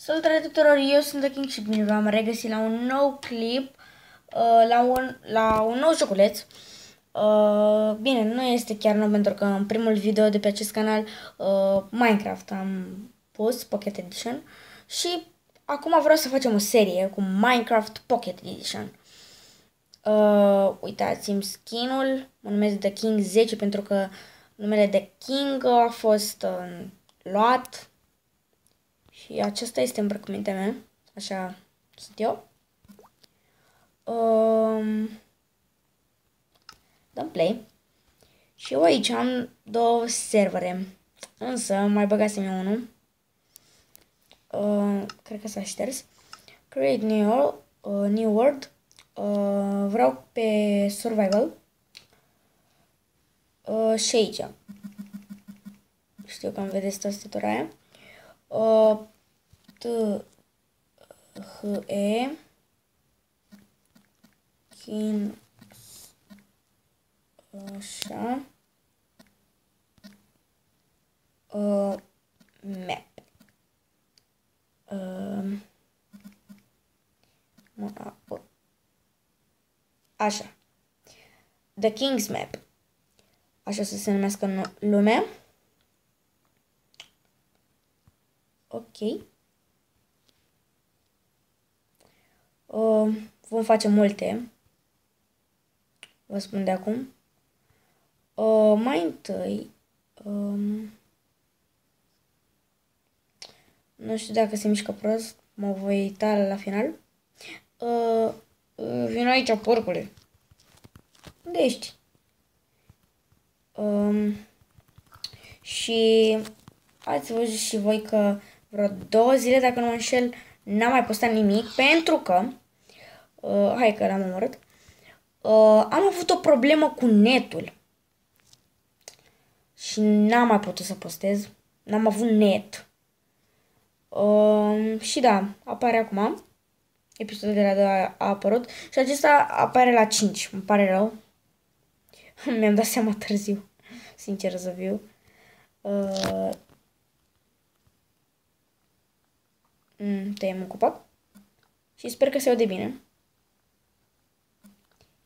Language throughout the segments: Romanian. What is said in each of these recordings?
Salutare tuturor, eu sunt The King și bine v-am regăsit la un nou clip, uh, la, un, la un nou joculeț. Uh, bine, nu este chiar nou pentru că în primul video de pe acest canal uh, Minecraft am pus Pocket Edition și acum vreau să facem o serie cu Minecraft Pocket Edition. Uh, uitați-mi skinul, mă numesc The King 10 pentru că numele de King a fost uh, luat și acesta este îmbrăcămintea mea. Așa sunt eu. Um, dăm play. Și eu aici am două servere. Însă mai băgasem eu unul. Uh, cred că s-a șters. Create new, uh, new world. Uh, vreau pe survival. Uh, și aici. Știu că îmi vedeți tastatura aia. Uh, T, H, E, Kin, așa, uh, map. Uh, așa. The King's Map. Așa să se numească lumea. Ok. Uh, vom face multe. Vă spun de acum. Uh, mai întâi, um, nu știu dacă se mișcă prost, mă voi uita la final. Uh, uh, vin aici, porcule. Unde ești? Um, și ați văzut și voi că vreo două zile, dacă nu mă înșel, n-am mai postat nimic pentru că, uh, hai că l-am omorât, uh, am avut o problemă cu netul și n-am mai putut să postez, n-am avut net. Uh, și da, apare acum, episodul de la 2 a, a apărut și acesta apare la 5, îmi pare rău. Mi-am dat seama târziu, sincer să fiu. Uh, Mm, tăiem un copac. Și sper că se aude bine.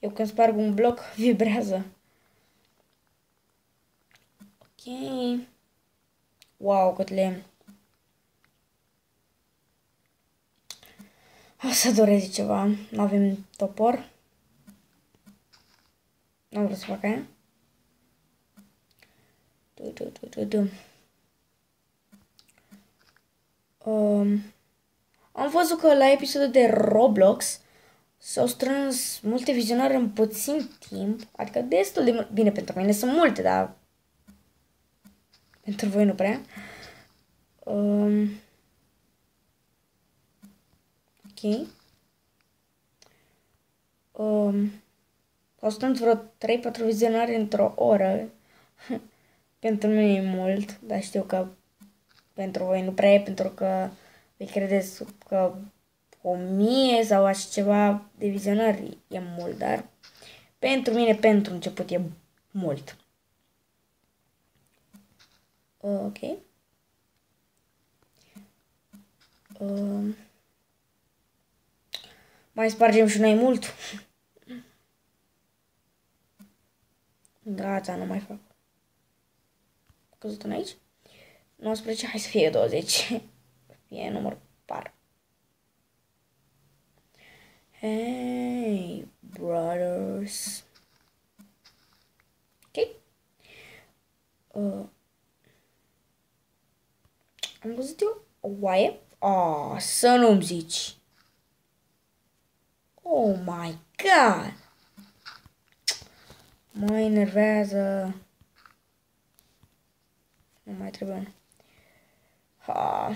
Eu când sparg un bloc, vibrează. Ok. Wow, cât lemn. O să dorezi ceva. Nu avem topor. Nu vreau să fac aia. Du, du, du, du, du. Um, am văzut că la episodul de Roblox s-au strâns multe vizionare în puțin timp, adică destul de bine pentru mine, sunt multe, dar pentru voi nu prea. Um, ok. Um, au strâns vreo 3-4 vizionare într-o oră. pentru mine e mult, dar știu că pentru voi nu prea e, pentru că îi credeți că o mie sau așa ceva de vizionări e mult, dar pentru mine, pentru început, e mult. Ok. Uh, mai spargem și noi mult. Gata, nu mai fac. Căzut în aici? 19, hai să fie 20 fie număr Hey, brothers. Ok. Uh, am văzut eu o oaie. Oh, să nu-mi zici. Oh my god. Mă enervează. Nu mai trebuie. Ha.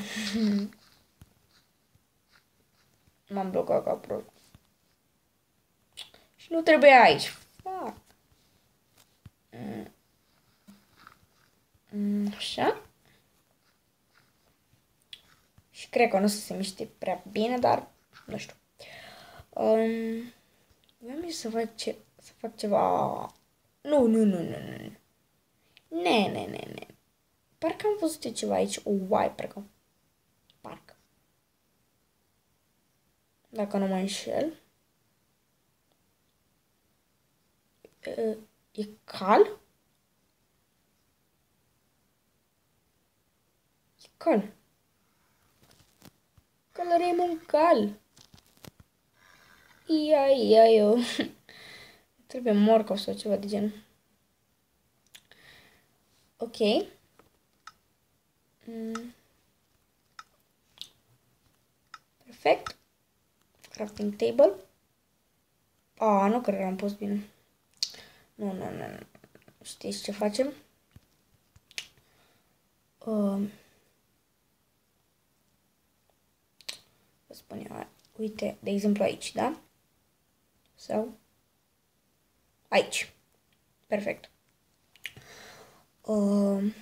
M-am blocat ca. Și nu trebuie aici. Fuck. Mm. Așa. Și cred că nu se miște prea bine, dar nu știu. Um, vreau să fac, ce, să fac ceva... Nu, nu, nu, nu, nu. Ne, ne, ne, ne. Parcă am văzut ceva aici, o oaie, parcă. Parcă. Dacă nu mă înșel. E, e cal? E cal. Călărim un cal. Ia, ia, eu. Trebuie morcov sau ceva de genul. Ok. Mm. Perfect. Crafting table. Ah, nu cred că am pus bine. Nu, nu, nu, nu. Știți ce facem? Uh, spun eu, uite, de exemplu aici, da? Sau aici. Perfect. Uh,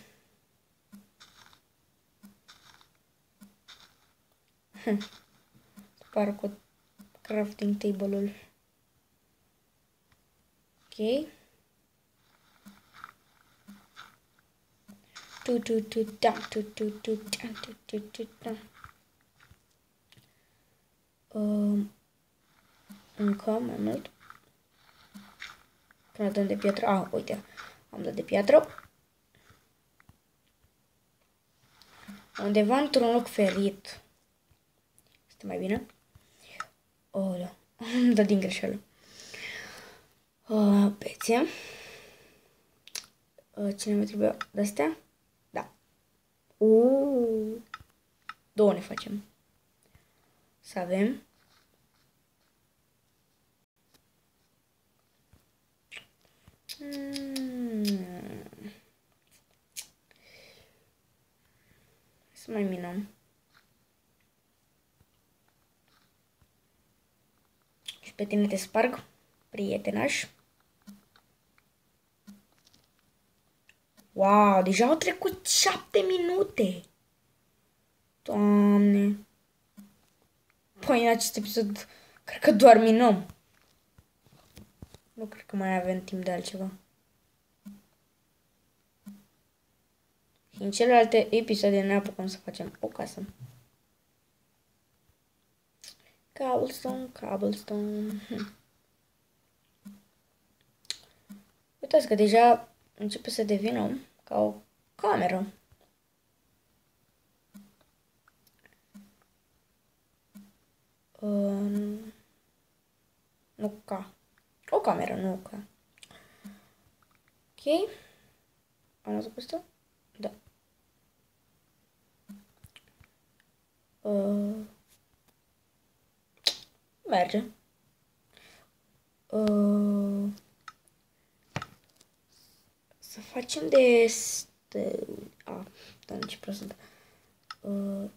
Parcă crafting table-ul. Ok. Tu tu tu da tu tu tu da tu tu tu da. Um, încă mai mult. Până dăm de piatră. Ah, uite. Am dat de piatră. Undeva într-un loc ferit. Este mai bine. Oh, da. Am dat din greșeală. Uh, pețe. Uh, cine mai trebuie de-astea? Da. Uh. Două ne facem. Să avem. Hmm. Să mai minăm. Și pe tine te sparg, prietenaș. Wow, deja au trecut șapte minute. Doamne. Păi în acest episod cred că doar minăm. Nu cred că mai avem timp de altceva. Și în celelalte episoade ne apucăm să facem o casă. Cobblestone, cobblestone. Hm. Uitați că deja începe să devină ca o cameră. Uh, nu ca. O cameră, nu ca. Ok. Am văzut asta? Da. Uh, merge. Uh, să facem de... de a, da, ce prost uh,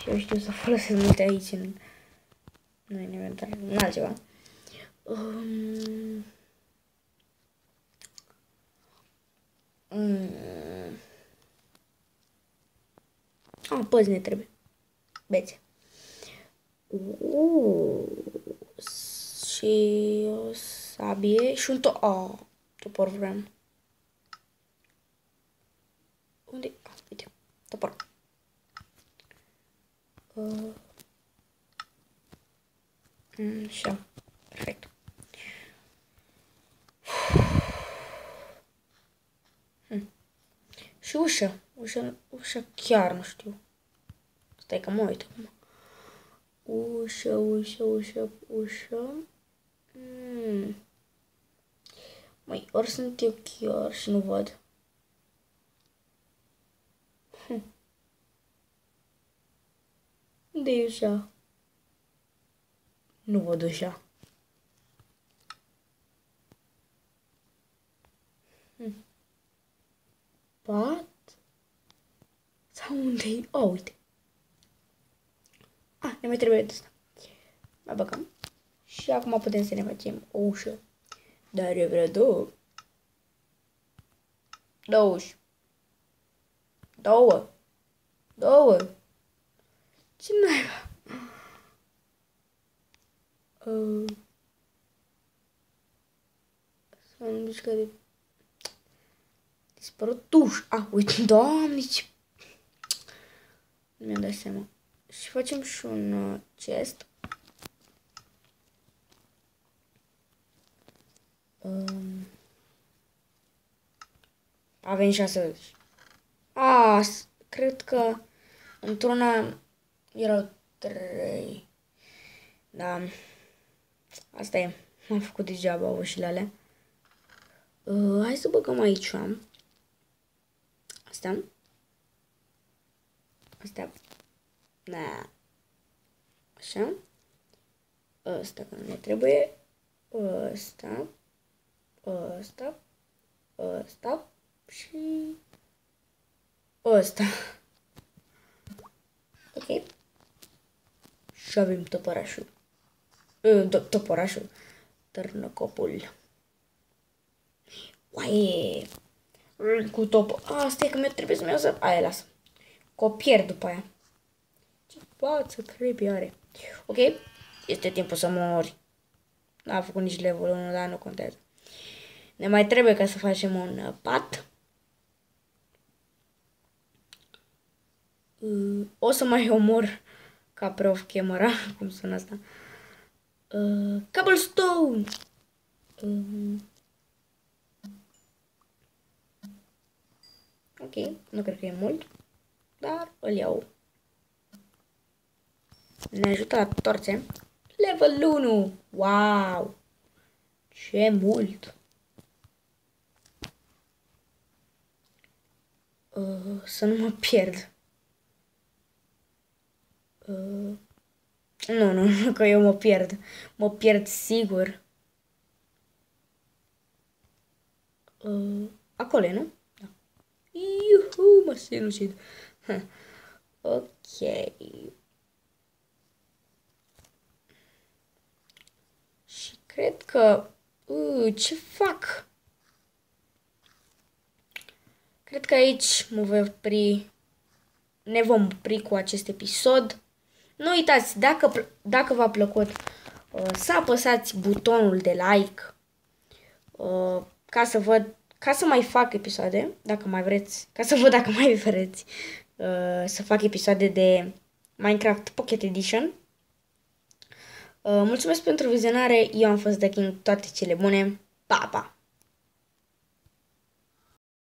Și eu știu să folosesc multe aici în, în inventar, în altceva. Um, um, a, păzi ne trebuie. Bețe. Uh, și o sabie și un to... Oh, topor vreau. Unde? Ah, uite, topor. Uh, mm, așa, perfect. Hmm. Și ușa. Ușa, ușa chiar nu știu. Stai că mă uit acum. Ușa, ușa, ușa, ușa. Mm. Măi, ori sunt eu chiar și nu văd. Hm. Unde e ușa? Nu văd ușa. Hm. Pat? Sau unde e? Oh, uite. Ah, ne mai trebuie de asta. Mai băgăm. Și acum putem să ne facem o ușă. Dar eu vreau două. Două uși. Două. Două. Ce naiba? Uh. Să nu mișcă de... Dispărut uș. Ah, uite, doamne, ce... Nu mi-am dat seama. și facem și un uh, chest. Um, avem șase. A, cred că într-una erau trei. Da. Asta e. M-am făcut degeaba ușile alea. Uh, hai să băgăm aici. Asta. Asta. Da. Așa. Ăsta că nu ne trebuie. Ăsta. Ăsta. Ăsta. Și ăsta. Ok. Și avem topărașul. Topărașul. Târnăcopul. Uaie! Cu top. A, stai că mi trebuie să-mi iau să... Aia, lasă. Că o pierd după aia. Ce față creepy are. Ok? Este timpul să mori. N-a făcut nici level 1, dar nu contează. Ne mai trebuie ca să facem un uh, pat. Uh, o să mai omor ca prof camera, cum sună asta. Uh, cobblestone! Uh, ok, nu cred că e mult, dar îl iau. Ne ajută la torțe. Level 1! Wow! Ce mult! Uh, să nu mă pierd. Uh, nu, nu, nu, că eu mă pierd. Mă pierd sigur. Uh, acolo, nu? Da. Iuhu, mă sinucid. ok. Și cred că... Uh, ce fac? Cred că aici mă voi opri, ne vom opri cu acest episod. Nu uitați, dacă, dacă v-a plăcut, uh, să apăsați butonul de like uh, ca să văd, ca să mai fac episoade, dacă mai vreți, ca să văd dacă mai vreți uh, să fac episoade de Minecraft Pocket Edition. mulțumesc pentru vizionare, eu am fost The King, toate cele bune, pa, pa!